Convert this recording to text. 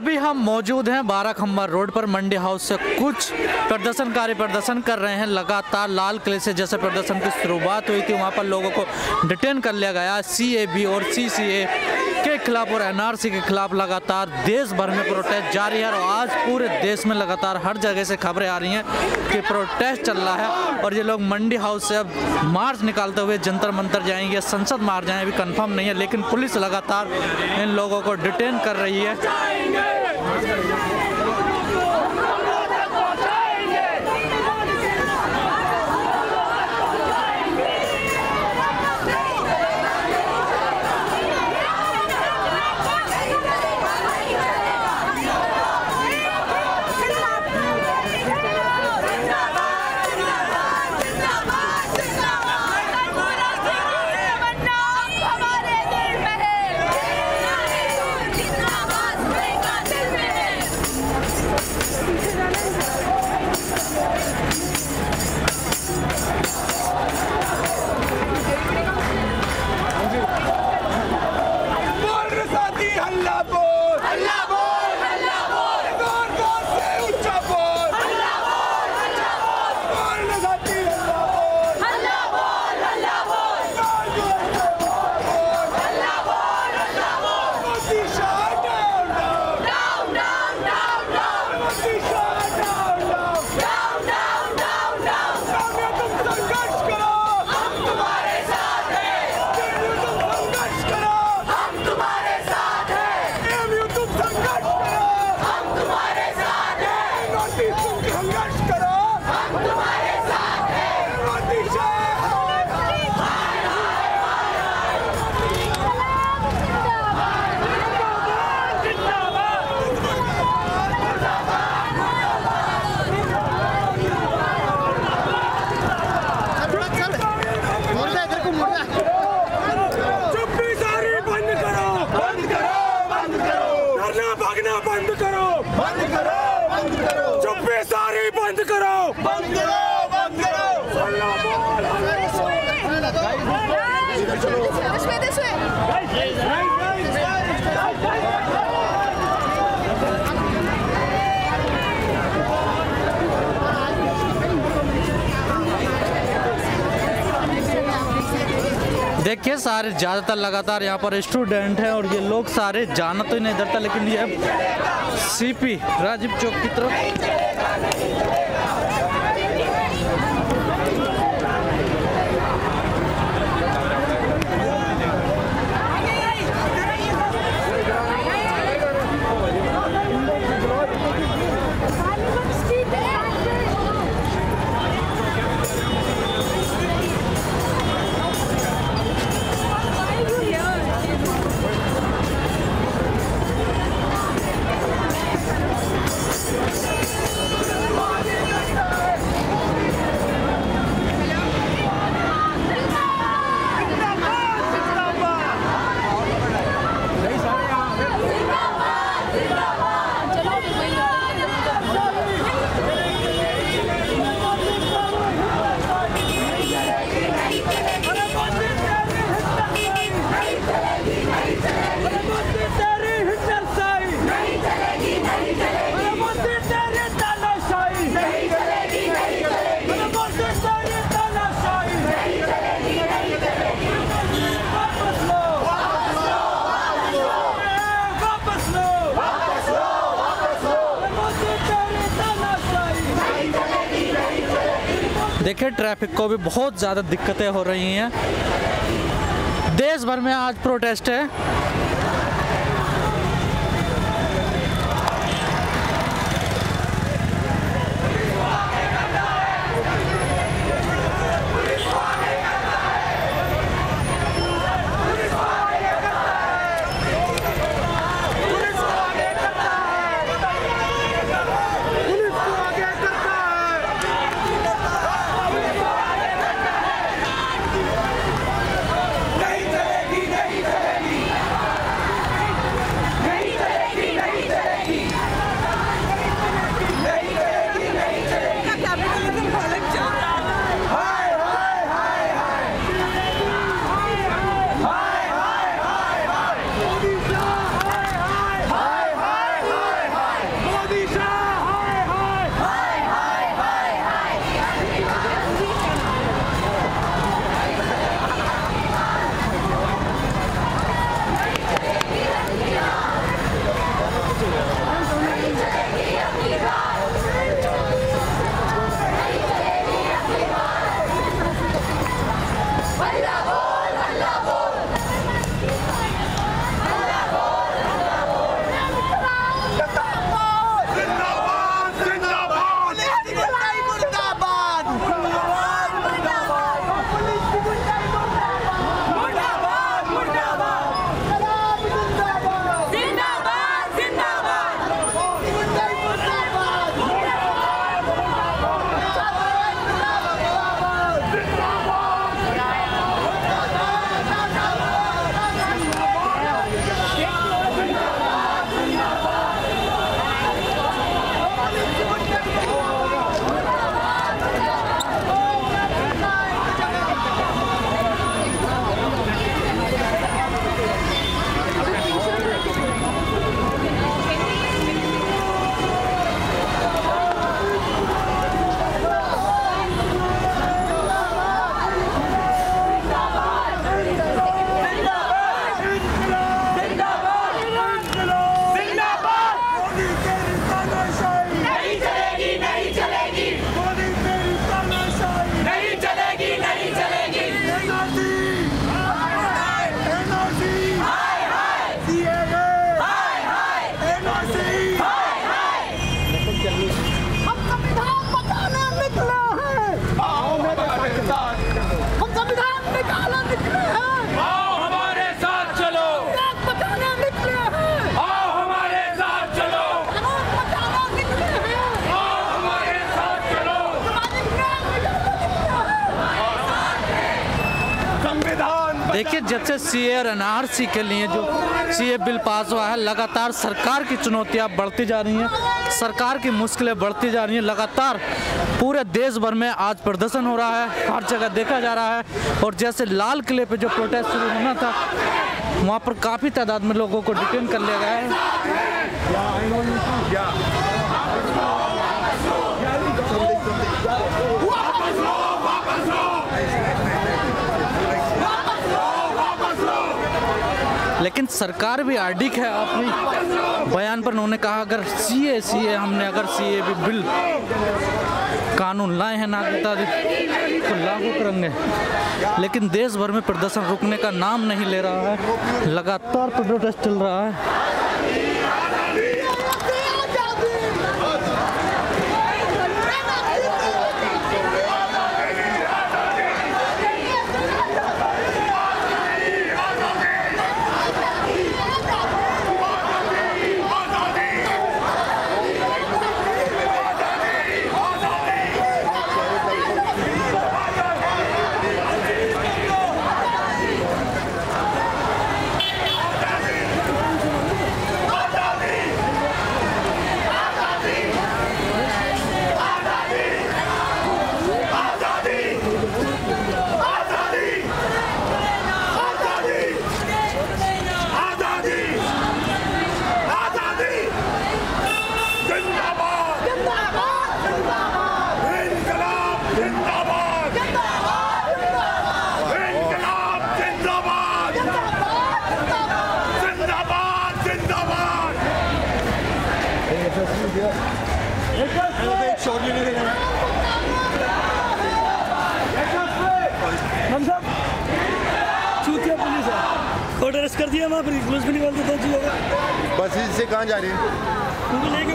अभी हम मौजूद हैं बारा खम्बा रोड पर। मंडी हाउस से कुछ प्रदर्शनकारी प्रदर्शन कर रहे हैं। लगातार लाल किले से जैसे प्रदर्शन की शुरुआत हुई थी, वहाँ पर लोगों को डिटेन कर लिया गया। सीएबी और सीसीए के खिलाफ और एनआरसी के खिलाफ लगातार देश भर में प्रोटेस्ट जारी है और आज पूरे देश में लगातार हर जगह से खबरें आ रही हैं कि प्रोटेस्ट चल रहा है और ये लोग मंडी हाउस से अब मार्च निकालते हुए जंतर मंतर जाएँगे, संसद मार जाएँ, अभी कन्फर्म नहीं है, लेकिन पुलिस लगातार इन लोगों को डिटेन कर रही है। देखिए, सारे ज़्यादातर लगातार यहाँ पर स्टूडेंट हैं और ये लोग सारे जाना तो नहीं था लेकिन ये सीपी राजीव चौक की तरफ़। देखिए ट्रैफ़िक को भी बहुत ज़्यादा दिक्कतें हो रही हैं। देश भर में आज प्रोटेस्ट है। जब से सी और एनआरसी के लिए जो सीए बिल पास हुआ है, लगातार सरकार की चुनौतियाँ बढ़ती जा रही हैं, सरकार की मुश्किलें बढ़ती जा रही हैं, लगातार पूरे देश भर में आज प्रदर्शन हो रहा है, हर जगह देखा जा रहा है, और जैसे लाल किले पे जो प्रोटेस्ट शुरू होना था, वहाँ पर काफ़ी तादाद में लोगों को डिटेन कर लिया गया है। लेकिन सरकार भी आर्डिक है अपनी बयान पर उन्होंने कहा, अगर सी ए सी ए हमने, अगर सी ए भी बिल, कानून लाए हैं नागरिकता तो लागू करेंगे। लेकिन देश भर में प्रदर्शन रुकने का नाम नहीं ले रहा है, लगातार प्रोटेस्ट चल रहा है। छोड़ने नहीं देना पुलिस अरेस्ट कर दिया वहाँ पर पुलिस भी निकाल देता जी होगा बस इससे कहाँ जा रही है? लेके